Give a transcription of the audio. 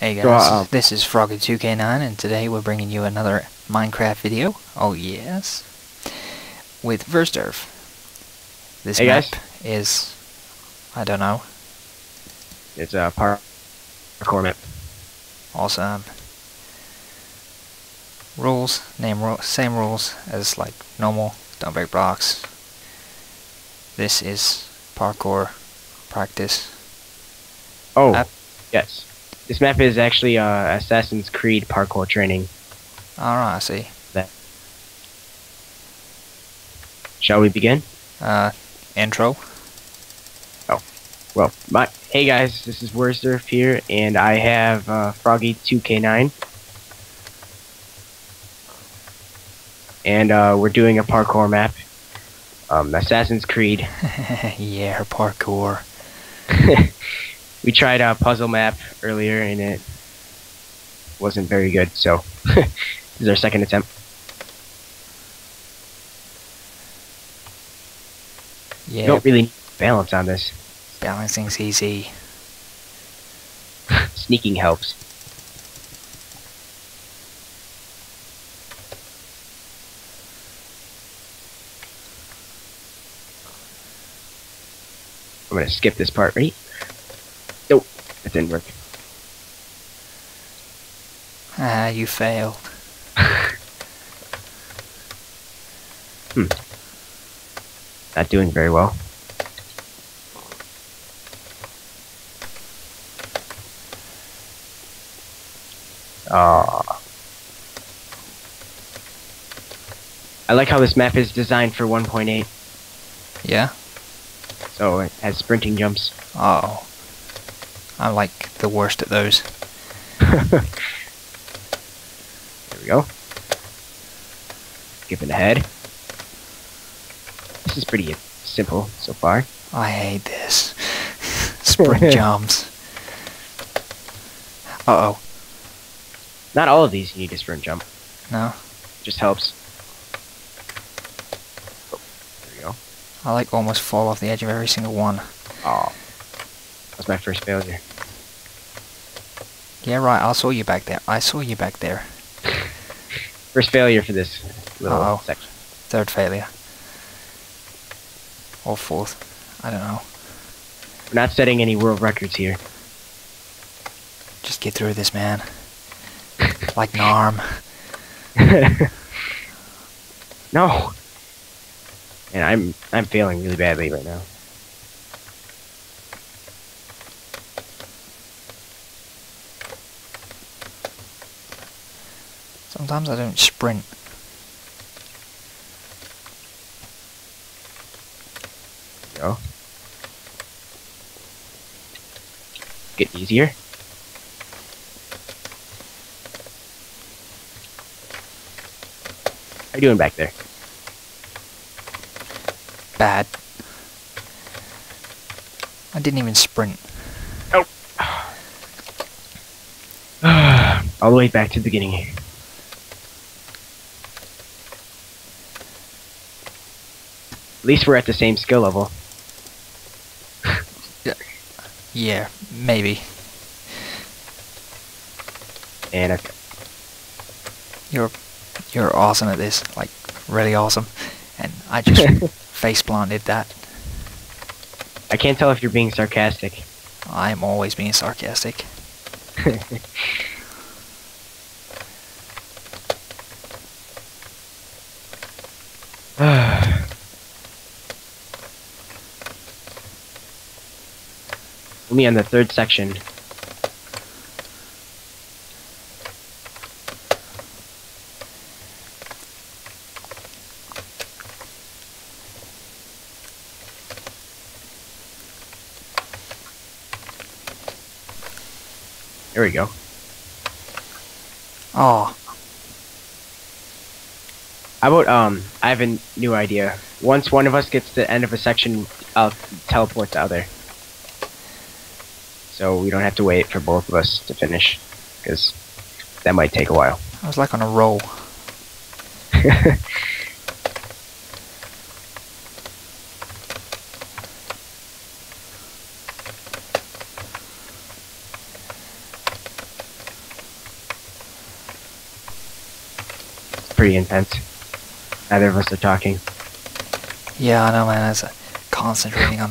Hey guys, um, this is frogy2k9 and today we're bringing you another Minecraft video. Oh yes. With Wersderf. This Hey, map guys. is, I don't know, It's a parkour map. awesome. Rules, name ru same rules as like normal, don't break blocks. This is parkour practice. Oh, Map. yes. This map is actually uh, Assassin's Creed parkour training. Alright, I see. Shall we begin? Uh, intro. Oh, well, my hey guys, this is Wersderf here, and I have uh, frogy2k9, and uh, we're doing a parkour map. Um, Assassin's Creed. yeah, parkour. we tried a puzzle map earlier, and it wasn't very good. So this is our second attempt. You Yeah, don't really balance on this. balancing's easy. Sneaking helps. I'm gonna skip this part, right? That didn't work. Ah, you failed. Hmm. Not doing very well. Ah. I like how this map is designed for 1.8, Yeah? so it has sprinting jumps. Oh. I'm like the worst at those. There we go. Skipping ahead. This is pretty simple so far. I hate this. Sprint jumps. Uh oh. Not all of these you need a sprint jump. No? Just helps. Oh, there we go. I like almost fall off the edge of every single one. Aw. That was my first failure. Yeah, right, I saw you back there. I saw you back there. First failure for this little Uh-oh. section. Third failure. Or fourth. I don't know. We're not setting any world records here. Just get through this, man. Like Narm. no. And I'm I'm failing really badly right now. Sometimes I don't sprint. There go. Get easier. How you doing back there? Bad. I didn't even sprint. Oh. All the way back to the beginning At least we're at the same skill level. Yeah, maybe. And I, You're you're awesome at this, like really awesome. And I just face planted that. I can't tell if you're being sarcastic. I'm always being sarcastic. Only on the third section. There we go. Oh, How about um? I have a new idea. Once one of us gets to the end of a section, I'll teleport the other so we don't have to wait for both of us to finish, because that might take a while. I was like on a roll. pretty intense. Neither of us are talking. Yeah, I know, man. I was concentrating on